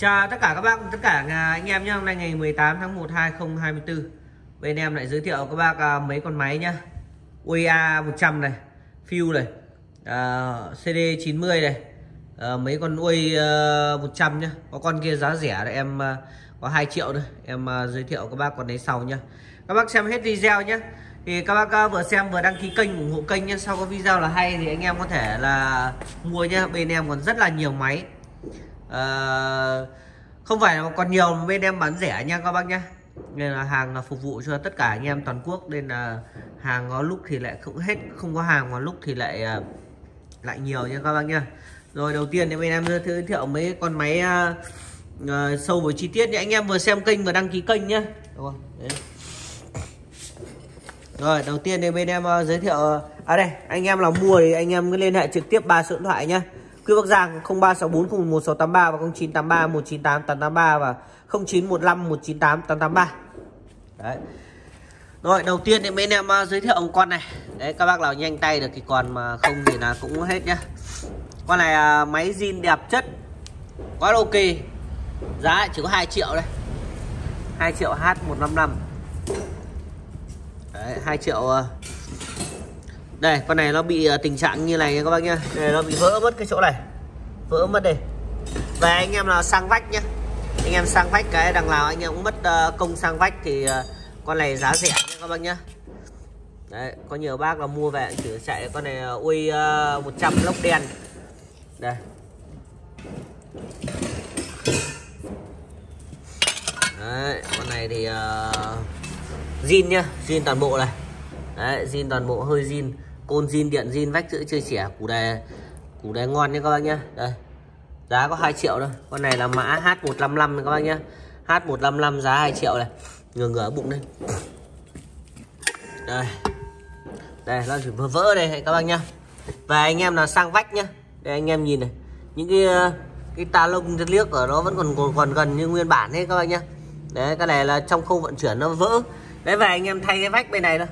Chào tất cả các bác, tất cả à, anh em nhé Hôm nay ngày 18 tháng 1 2024 Bên em lại giới thiệu các bác à, mấy con máy nhá. UA 100 này Fuel này uh, CD 90 này uh, Mấy con UI uh, 100 nhá. Có con kia giá rẻ này em uh, có 2 triệu thôi. Em uh, giới thiệu các bác con đấy sau nhá. Các bác xem hết video nhé thì các bác vừa xem vừa đăng ký kênh ủng hộ kênh nhé sau có video là hay thì anh em có thể là mua nhá. Bên em còn rất là nhiều máy à, không phải là còn nhiều bên em bán rẻ nha các bác nhá. Nên là hàng là phục vụ cho tất cả anh em toàn quốc nên là hàng có lúc thì lại không hết không có hàng mà lúc thì lại ờ, lại nhiều nha các bác nhá. Rồi đầu tiên thì bên em giới thiệu mấy con máy uh, sâu với chi tiết nhé anh em vừa xem kênh và đăng ký kênh nhé rồi đầu tiên thì bên em uh, giới thiệu à đây anh em là mua thì anh em cứ liên hệ trực tiếp ba số điện thoại nhé Quỹ Bắc Giang 0364 01683 và 0983 198 883 và 0915 198 883. Đấy. Rồi đầu tiên thì bên em à, giới thiệu một con này. Đấy các bác nào nhanh tay được thì còn mà không thì là cũng hết nhá. Con này uh, máy zin đẹp chất. Quá ok. Giá chỉ có 2 triệu đây. 2 triệu H155. Đấy 2 triệu à, đây con này nó bị ờ, tình trạng như này các bác nhá. Đây nó bị vỡ mất cái chỗ này. Vỡ mất đây. Và anh em là sang vách nhá. Anh em sang vách cái đằng nào anh em cũng mất ờ, công sang vách thì ờ, con này giá rẻ nha các bác nhá. Đấy có nhiều bác là mua về thử chạy con này ui 100 lốc đen. Đây. Đấy con này thì uh, zin nhá zin toàn bộ này. Đấy zin toàn bộ hơi zin côn zin điện zin vách giữa chơi trẻ củ đề củ đề ngon nha các bác nhá đây. Giá có 2 triệu thôi. Con này là mã H155 các bác nhá H155 giá 2 triệu này. Ngửa ngửa bụng đây đây. Đây nó chỉ vừa vỡ đây các bác nhá và anh em là sang vách nhá đây anh em nhìn này. Những cái cái ta lông liếc ở nó vẫn còn còn, còn gần như nguyên bản đấy các bác nhá đấy cái này là trong khâu vận chuyển nó vỡ. Đấy và anh em thay cái vách bên này thôi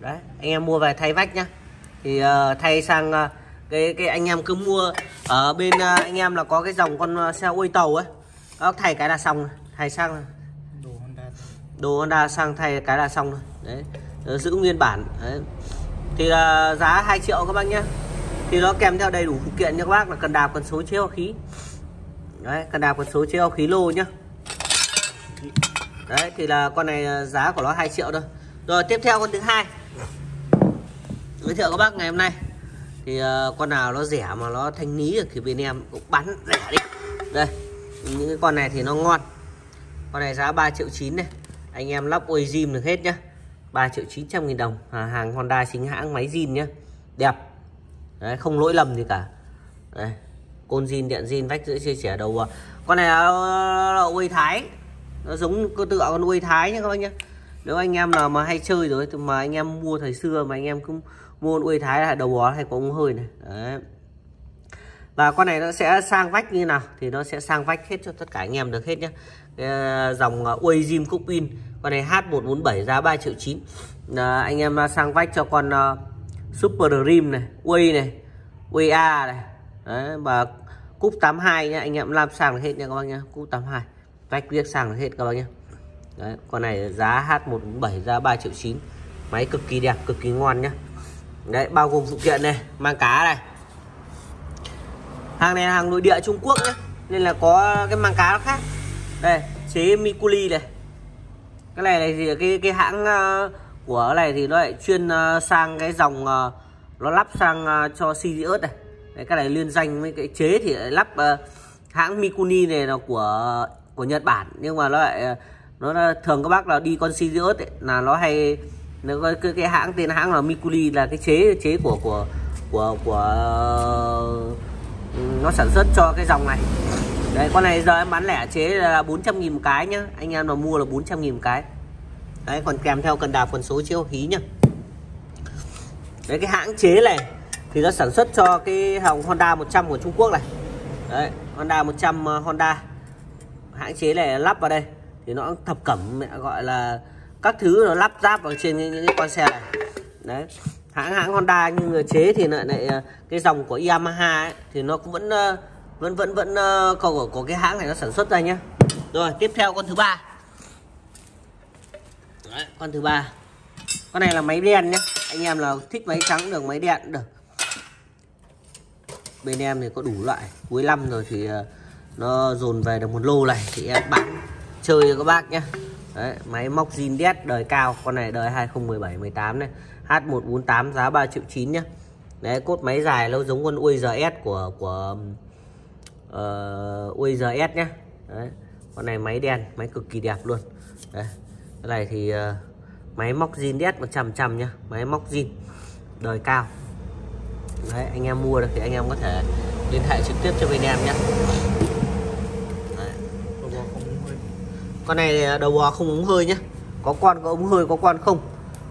đấy anh em mua về thay vách nhá. Thì uh, thay sang uh, cái cái anh em cứ mua ở bên uh, anh em là có cái dòng con uh, xe ôi tàu ấy. Đó, thay cái là xong thay sang đồ Honda đồ Honda sang thay cái là xong rồi. Đấy đó, giữ nguyên bản. Đấy. thì uh, giá 2 triệu các bác nhé thì nó kèm theo đầy đủ phụ kiện cho các bác là cần đạp cần số chế khí. Đấy cần đạp cần số chế khí lô nhá. Đấy thì là con này giá của nó 2 triệu thôi. Rồi tiếp theo con thứ hai giới thiệu các bác ngày hôm nay. Thì uh, con nào nó rẻ mà nó thanh lý được thì bên em cũng bán rẻ đi. Đây những cái con này thì nó ngon. Con này giá 3 triệu 9 này. Anh em lắp ôi zim được hết nhá. 3 triệu 900 nghìn đồng. À, hàng Honda chính hãng máy zin nhá. Đẹp. Đấy, không lỗi lầm gì cả. Đây côn zin điện zin vách giữa chia sẻ đầu con này là, ôi thái. Nó giống cơ tự con ôi thái nhá các bác nhá. Nếu anh em nào mà hay chơi rồi mà anh em mua thời xưa mà anh em cũng môn uy thái là đầu bó hay có ống hơi này. Đấy. Và con này nó sẽ sang vách như nào thì nó sẽ sang vách hết cho tất cả anh em được hết nhé à, dòng à, Uy Zim Cupin con này H147 giá 3 triệu 9 à, anh em à, sang vách cho con uh, Super Dream này Uy này Uy A này. Đấy, và cúp 82 nhá. Anh em làm sang hết nha các bác nhá. Cúp 82 vách viết sang hết các bác nhá. Đấy, con này giá H147 giá 3 triệu 9 máy cực kỳ đẹp cực kỳ ngon nhá đấy bao gồm phụ kiện này mang cá này. Hàng này là hàng nội địa Trung Quốc nhé nên là có cái mang cá nó khác. Đây chế Mikuli này. Cái này này thì cái cái hãng uh, của này thì nó lại chuyên uh, sang cái dòng uh, nó lắp sang uh, cho Sirius này. Đấy, cái này liên danh với cái chế thì lại lắp uh, hãng Mikuni này là của của Nhật Bản. Nhưng mà nó lại nó là, thường các bác là đi con Sirius ấy, là nó hay nó cái, cái hãng tên hãng là Mikuli là cái chế chế của của của của ừ, nó sản xuất cho cái dòng này. Đấy con này giờ em bán lẻ chế là 400 nghìn một cái nhá. Anh em nào mua là 400 nghìn một cái. Đấy còn kèm theo cần đạp phần số chiếu khí nhá. Đấy cái hãng chế này thì nó sản xuất cho cái hồng Honda 100 của Trung Quốc này. Đấy Honda 100 uh, ờ, Honda. Hãng chế này lắp vào đây thì nó thập cẩm gọi là các thứ nó lắp ráp vào trên những, những cái con xe này. Đấy. Hãng hãng Honda nhưng người chế thì lại lại à, cái dòng của Yamaha ấy, thì nó cũng vẫn à, vẫn vẫn vẫn à, có của cái hãng này nó sản xuất ra nhé rồi tiếp theo con thứ ba. Đấy, con thứ ba. Con này là máy đen nhé anh em là thích máy trắng được máy đen được. Bên em thì có đủ loại. Cuối năm rồi thì nó dồn về được một lô này thì em bán chơi cho các bác nhé Đấy, máy móc zin đét đời cao con này đời 2017 18 này H148 giá 3 triệu 9 nhá Đấy cốt máy dài nó giống con UZS của của ờ, uh, UZS nhá Đấy. Con này máy đen máy cực kỳ đẹp luôn Đấy. Cái này thì uh, máy móc zin đét 100 trăm nhá máy móc zin đời cao Đấy, anh em mua được thì anh em có thể liên hệ trực tiếp cho bên em nhé con này à, đầu bò không ống hơi nhé có con, có ống hơi, có con không?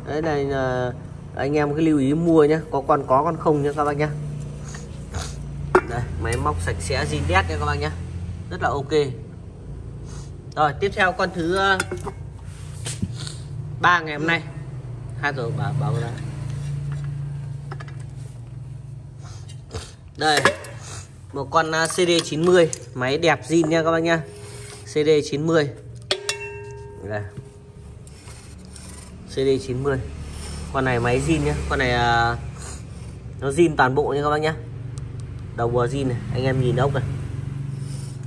Đấy, này là anh em cứ lưu ý mua nhé có con có con không nhé các bác nhé đây, máy móc sạch sẽ, zin đét nha các bác nhé rất là ok. Rồi, tiếp theo con thứ à, ba ngày hôm nay. Hai giờ bảo bảo ra đây. Một con à, CD 90 máy đẹp zin nha các bác nhá. CD 90 đây. CD 90 con này máy zin nhá. Con này à, nó zin toàn bộ nha các bác nhá. Đầu bùa zin này anh em nhìn ốc này.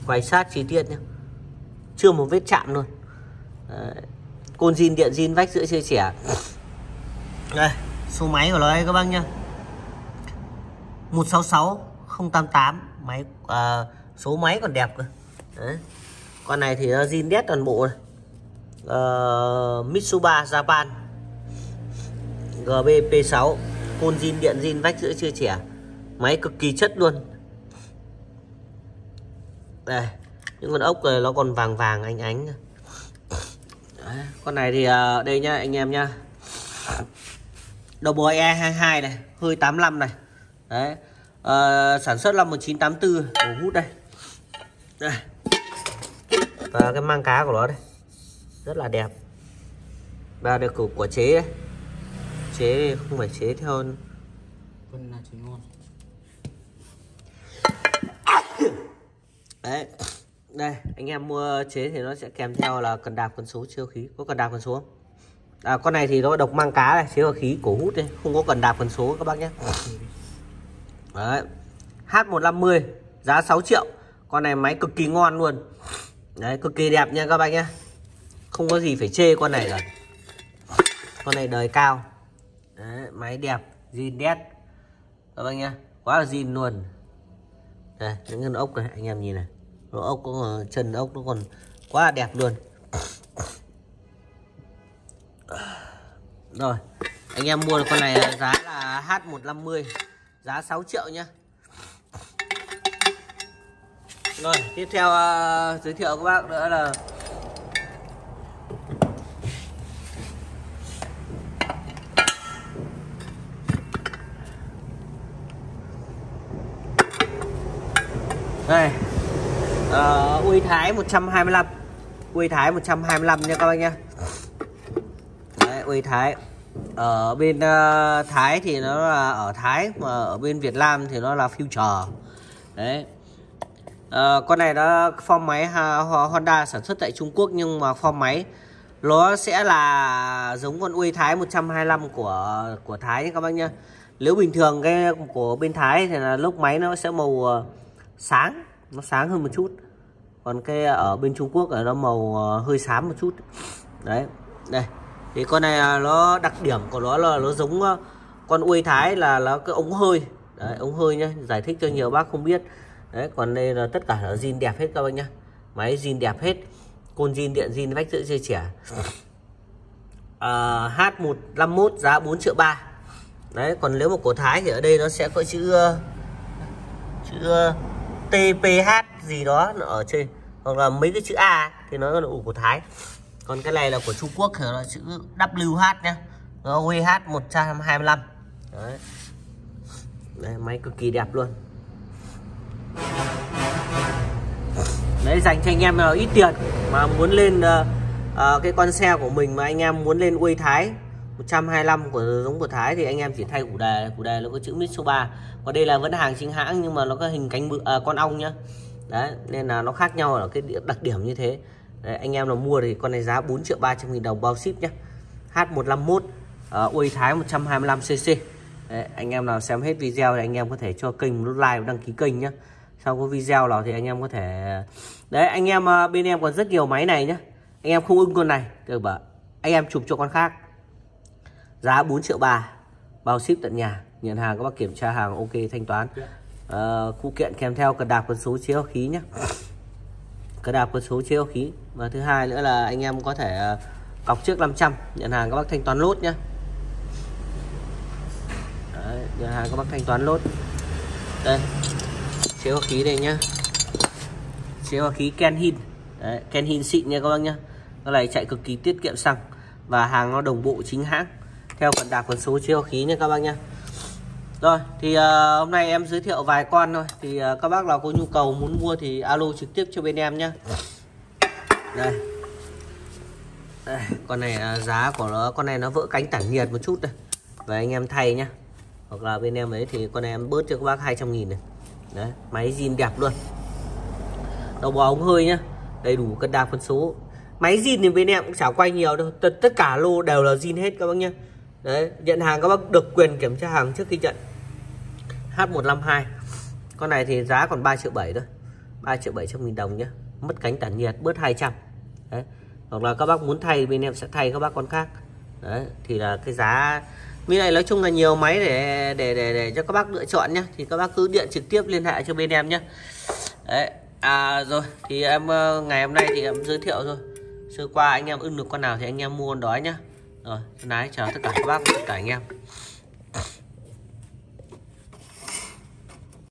Quay sát chi tiết nhá. Chưa một vết chạm luôn. Đấy. côn zin điện zin vách giữa chia sẻ. Đây số máy của nó đây các bác nhá. 166 088 máy à, số máy còn đẹp cơ. Đấy. con này thì nó zin đét toàn bộ này uh, Mitsuba Japan. GBP6 côn zin điện zin vách giữa chưa trẻ máy cực kỳ chất luôn. Đây những con ốc này nó còn vàng vàng ánh ánh. Đấy, con này thì uh, đây nhá anh em nhá. Đầu bò E22 này hơi 85 này. Đấy uh, sản xuất năm 1984 Ủa hút đây. Đây. Và cái mang cá của nó đây rất là đẹp. Và được của, của chế. Đấy. chế không phải chế theo Vân là chế ngon đấy. Đây anh em mua chế thì nó sẽ kèm theo là cần đạp cần số chiêu khí. Có cần đạp cần số không? À, con này thì nó độc mang cá này chế khí cổ hút đây không có cần đạp cần số các bác nhé. Đấy. H150 giá 6 triệu. Con này máy cực kỳ ngon luôn. Đấy cực kỳ đẹp nha các bác nhé không có gì phải chê con này rồi. Con này đời cao. Đấy, máy đẹp zin đét. Các anh nhá quá là zin luôn. Đây những con ốc này anh em nhìn này. Nó ốc có ờ, chân ốc nó còn quá là đẹp luôn. Rồi anh em mua được con này giá là H150 giá 6 triệu nhá. Rồi tiếp theo uh, giới thiệu các bác nữa là đây Quy Uy Thái 125 Uy Thái 125 nha các bác nhé Đấy, Uy Thái ở bên uh, Thái thì nó là ở Thái mà ở bên Việt Nam thì nó là Future. Đấy. Uh, con này nó form máy Honda sản xuất tại Trung Quốc nhưng mà form máy nó sẽ là giống con Uy Thái 125 của của Thái các bác nhá nếu bình thường cái của bên Thái thì là lúc máy nó sẽ màu ờ, sáng nó sáng hơn một chút còn cái à, ở bên Trung Quốc là nó màu à, hơi xám một chút. Đấy đây. Thì con này à, nó đặc điểm của nó là nó giống con uy thái là nó cái ống hơi. Đấy, ống hơi nhá giải thích cho nhiều bác không biết. Đấy còn đây là tất cả là zin đẹp hết các bác nhá. Máy zin đẹp hết. Côn zin điện zin vách giữa chia trẻ à, H151 giá 4 triệu ba. Đấy còn nếu mà của Thái thì ở đây nó sẽ có chữ chữ TPH gì đó ở trên hoặc là mấy cái chữ A thì nó là ủ của Thái. Còn cái này là của Trung Quốc thì nó chữ WH nhá. Nó WH 125 đấy. Đây, máy cực kỳ đẹp luôn. Đấy dành cho anh em nào ít tiền mà muốn lên uh, uh, cái con xe của mình mà anh em muốn lên uy thái. 125 của giống của Thái thì anh em chỉ thay củ đề củ đề nó có chữ Mitsuba còn đây là vẫn hàng chính hãng nhưng mà nó có hình cánh bự à, con ong nhá. Đấy nên là nó khác nhau ở cái đặc điểm như thế. Đấy, anh em nào mua thì con này giá 4 triệu 300 nghìn đồng bao ship nhá. H151 uh, Uy Thái 125cc đấy, anh em nào xem hết video thì anh em có thể cho kênh một nút like và đăng ký kênh nhá. Sau có video nào thì anh em có thể đấy anh em à, bên em còn rất nhiều máy này nhá. Anh em không ưng con này thì bảo anh em chụp cho con khác giá 4 triệu 3 bao ship tận nhà. Nhận hàng các bác kiểm tra hàng ok thanh toán. Ờ, phụ kiện kèm theo cần đạp con số chế vào khí nhé cần đạp con số chế vào khí. Và thứ hai nữa là anh em có thể ờ, cọc trước 500 nhận hàng các bác thanh toán lốt nhé Đấy, nhận hàng các bác thanh toán lốt. Đây chế vào khí đây nhá. Chế vào khí Kenhin Đấy, Kenhin xịn nha các bác nhá. Cái này chạy cực kỳ tiết kiệm xăng và hàng nó đồng bộ chính hãng theo phần đạp phần số chiêu khí nha các bác nhé. rồi thì uh, hôm nay em giới thiệu vài con thôi. Thì uh, các bác nào có nhu cầu muốn mua thì alo trực tiếp cho bên em nhé. đây. Đây con này uh, giá của nó con này nó vỡ cánh tản nhiệt một chút đây và anh em thay nhá. Hoặc là bên em ấy thì con này em bớt cho các bác 200 nghìn này. Đấy máy zin đẹp luôn. Đầu bò ống hơi nhá. Đầy đủ cân đạp phân số. Máy zin thì bên em cũng chả quay nhiều đâu. Tất, tất cả lô đều là zin hết các bác nhá đấy nhận hàng các bác được quyền kiểm tra hàng trước khi nhận H152 con này thì giá còn 3 triệu 7 thôi. 3 triệu 700 nghìn đồng nhá. Mất cánh tản nhiệt, bớt 200 đấy, hoặc là các bác muốn thay bên em sẽ thay các bác con khác. Đấy, thì là cái giá như này nói chung là nhiều máy để để để để cho các bác lựa chọn nhá. Thì các bác cứ điện trực tiếp liên hệ cho bên em nhá. Đấy à rồi, thì em ờ, ngày hôm nay thì em giới thiệu rồi sơ qua anh em ưng được con nào thì anh em mua con đó nhá rồi thân chào tất cả các bác tất cả anh em.